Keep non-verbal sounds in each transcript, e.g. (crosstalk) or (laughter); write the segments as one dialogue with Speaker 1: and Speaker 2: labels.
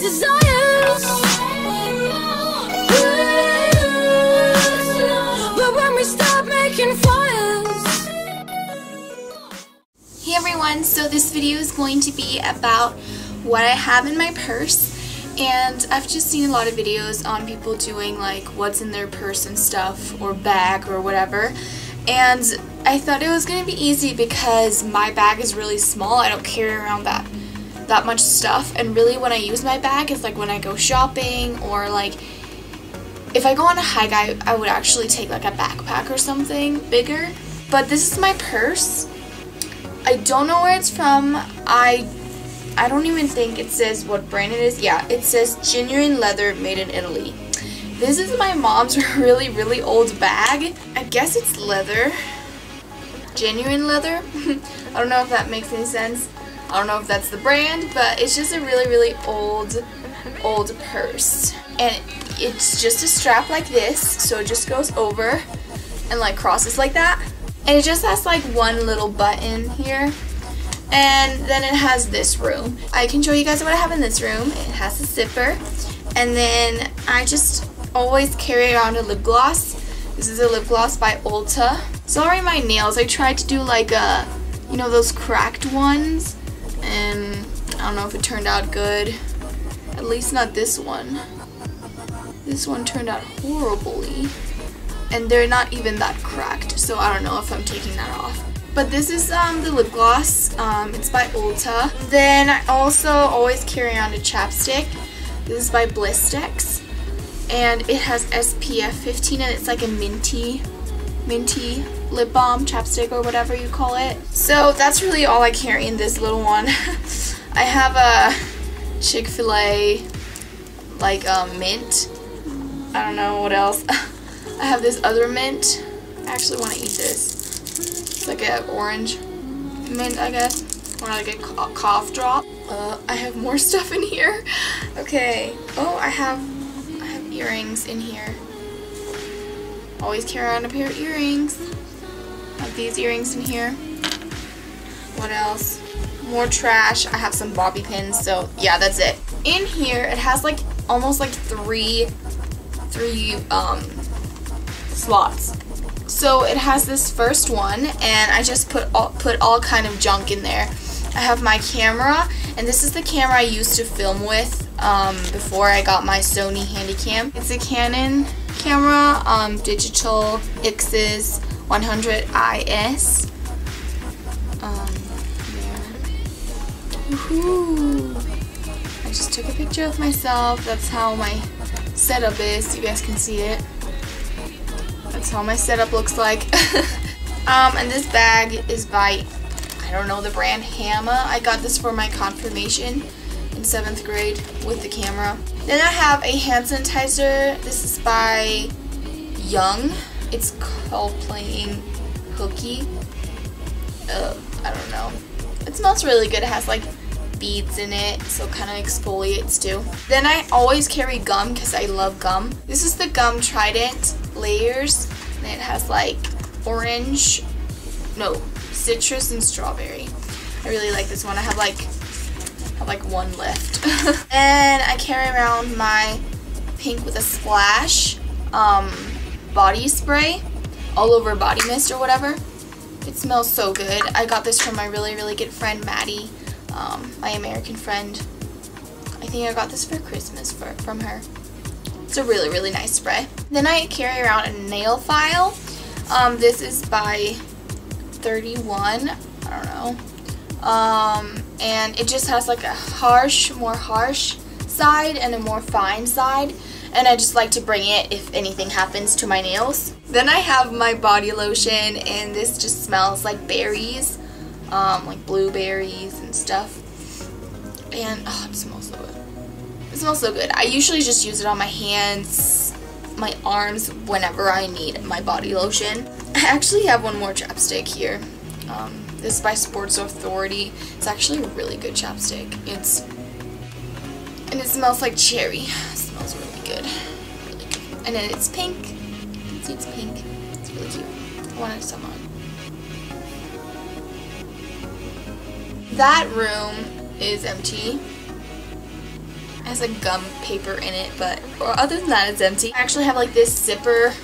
Speaker 1: desires. But when we stop making fires.
Speaker 2: Hey everyone, so this video is going to be about what I have in my purse and I've just seen a lot of videos on people doing like what's in their purse and stuff or bag or whatever and I thought it was going to be easy because my bag is really small. I don't carry around that that much stuff and really when I use my bag is like when I go shopping or like if I go on a hike I, I would actually take like a backpack or something bigger but this is my purse. I don't know where it's from. I I don't even think it says what brand it is. Yeah it says genuine leather made in Italy. This is my mom's (laughs) really really old bag. I guess it's leather. Genuine leather? (laughs) I don't know if that makes any sense I don't know if that's the brand, but it's just a really, really old, old purse. And it's just a strap like this, so it just goes over and like crosses like that. And it just has like one little button here. And then it has this room. I can show you guys what I have in this room. It has a zipper. And then I just always carry around a lip gloss. This is a lip gloss by Ulta. Sorry my nails. I tried to do like a, you know those cracked ones? And I don't know if it turned out good. At least not this one. This one turned out horribly. And they're not even that cracked, so I don't know if I'm taking that off. But this is um, the lip gloss. Um, it's by Ulta. Then I also always carry on a chapstick. This is by Blistex. And it has SPF 15 and it's like a minty, minty lip balm, chapstick, or whatever you call it. So that's really all I carry in this little one. (laughs) I have a Chick-fil-A like um, mint. I don't know what else. (laughs) I have this other mint. I actually want to eat this. It's like an orange mint, I guess. Or like a cough drop. Uh, I have more (laughs) stuff in here. Okay. Oh, I have I have earrings in here. Always carry around a pair of earrings have these earrings in here. What else? More trash. I have some bobby pins, so yeah, that's it. In here, it has like almost like three, three um, slots. So it has this first one, and I just put all, put all kind of junk in there. I have my camera, and this is the camera I used to film with um, before I got my Sony Handycam. It's a Canon camera, um, digital Ixus 100 IS. Um, I just took a picture of myself. That's how my setup is. You guys can see it. That's how my setup looks like. (laughs) um, and this bag is by, I don't know the brand, Hama. I got this for my confirmation in 7th grade with the camera. Then I have a hand sanitizer. This is by Young. It's called playing hooky. Uh, I don't know. It smells really good. It has like beads in it, so it kind of exfoliates too. Then I always carry gum because I love gum. This is the gum Trident Layers, and it has like orange, no, citrus and strawberry. I really like this one. I have like have like one left. (laughs) and I carry around my pink with a splash um, body spray, all over body mist or whatever. It smells so good. I got this from my really, really good friend, Maddie, um, my American friend. I think I got this for Christmas for, from her. It's a really, really nice spray. Then I carry around a nail file. Um, this is by 31, I don't know. Um, and it just has like a harsh, more harsh side and a more fine side and I just like to bring it if anything happens to my nails. Then I have my body lotion and this just smells like berries, um, like blueberries and stuff. And oh, it smells so good. It smells so good. I usually just use it on my hands, my arms, whenever I need my body lotion. I actually have one more chapstick here. Um, this is by Sports Authority. It's actually a really good chapstick. It's and it smells like cherry. (sighs) It smells really good. Really good. And then it's pink. You can see it's pink. It's really cute. I wanted some on. That room is empty. It has a gum paper in it, but other than that, it's empty. I actually have like this zipper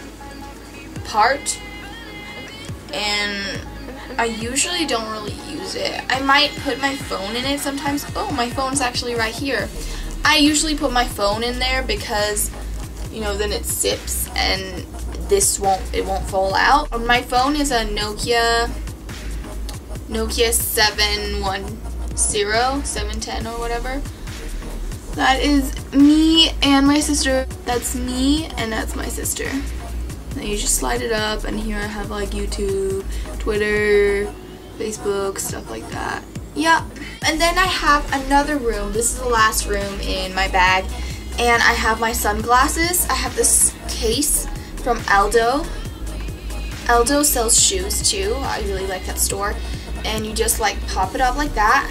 Speaker 2: part, and I usually don't really use it. I might put my phone in it sometimes. Oh, my phone's actually right here. I usually put my phone in there because, you know, then it zips and this won't, it won't fall out. My phone is a Nokia, Nokia 710, 710 or whatever. That is me and my sister. That's me and that's my sister. And you just slide it up and here I have like YouTube, Twitter, Facebook, stuff like that. Yeah. And then I have another room. This is the last room in my bag. And I have my sunglasses. I have this case from Aldo. Aldo sells shoes too. I really like that store. And you just like pop it up like that.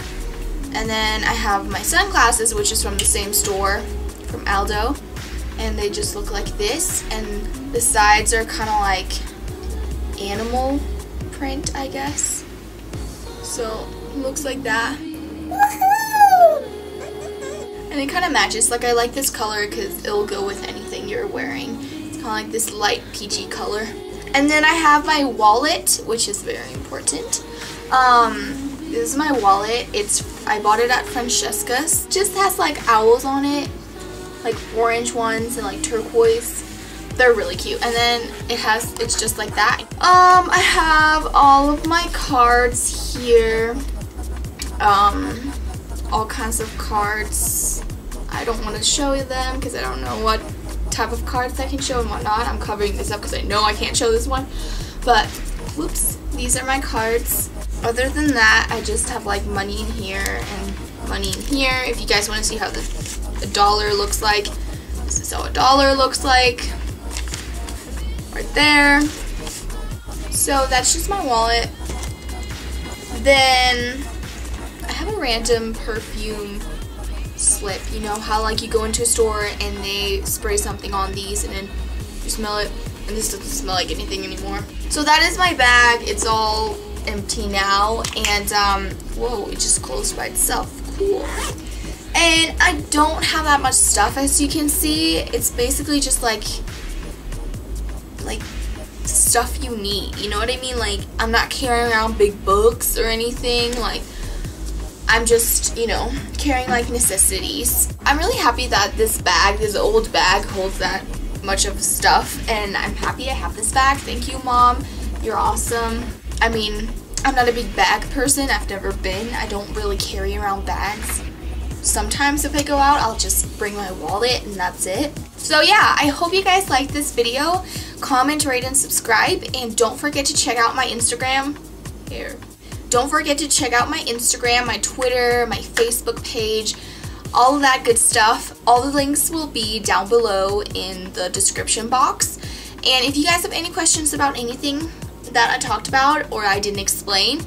Speaker 2: And then I have my sunglasses, which is from the same store, from Aldo. And they just look like this. And the sides are kind of like animal print, I guess. So, looks like that. And it kind of matches. Like, I like this color because it'll go with anything you're wearing. It's kind of like this light peachy color. And then I have my wallet, which is very important. Um, this is my wallet. It's I bought it at Francesca's. Just has like owls on it, like orange ones and like turquoise. They're really cute. And then it has, it's just like that. Um, I have all of my cards here. Um, all kinds of cards. I don't want to show you them because I don't know what type of cards I can show and whatnot. I'm covering this up because I know I can't show this one. But, whoops, these are my cards. Other than that, I just have like money in here and money in here. If you guys want to see how the, the dollar looks like, this is how a dollar looks like. Right there. So that's just my wallet. Then I have a random perfume slip. You know how like you go into a store and they spray something on these and then you smell it and this doesn't smell like anything anymore. So that is my bag. It's all empty now and um, whoa, it just closed by itself. And I don't have that much stuff as you can see. It's basically just like like stuff you need. You know what I mean? Like I'm not carrying around big books or anything. Like I'm just, you know, carrying like necessities. I'm really happy that this bag, this old bag holds that much of stuff and I'm happy I have this bag. Thank you, Mom. You're awesome. I mean, I'm not a big bag person. I've never been. I don't really carry around bags. Sometimes if I go out, I'll just bring my wallet and that's it. So yeah, I hope you guys liked this video. Comment, rate, and subscribe. And don't forget to check out my Instagram. Here. Don't forget to check out my Instagram, my Twitter, my Facebook page, all of that good stuff. All the links will be down below in the description box. And if you guys have any questions about anything that I talked about or I didn't explain,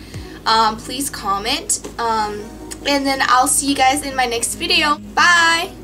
Speaker 2: um, please comment. Um, and then I'll see you guys in my next video. Bye!